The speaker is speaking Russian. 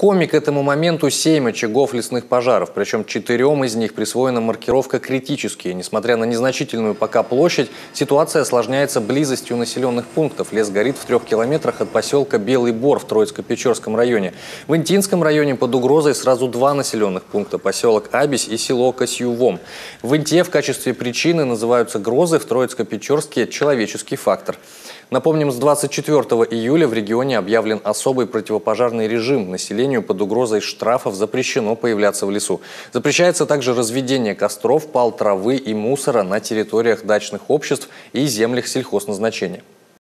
Коми к этому моменту 7 очагов лесных пожаров, причем четырем из них присвоена маркировка «критические». Несмотря на незначительную пока площадь, ситуация осложняется близостью населенных пунктов. Лес горит в трех километрах от поселка Белый Бор в Троицко-Печорском районе. В Интинском районе под угрозой сразу два населенных пункта – поселок Абись и село Косьювом. В Инте в качестве причины называются грозы, в Троицко-Печорске – человеческий фактор. Напомним, с 24 июля в регионе объявлен особый противопожарный режим. Населению под угрозой штрафов запрещено появляться в лесу. Запрещается также разведение костров, пал травы и мусора на территориях дачных обществ и землях сельхозназначения.